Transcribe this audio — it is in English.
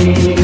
You.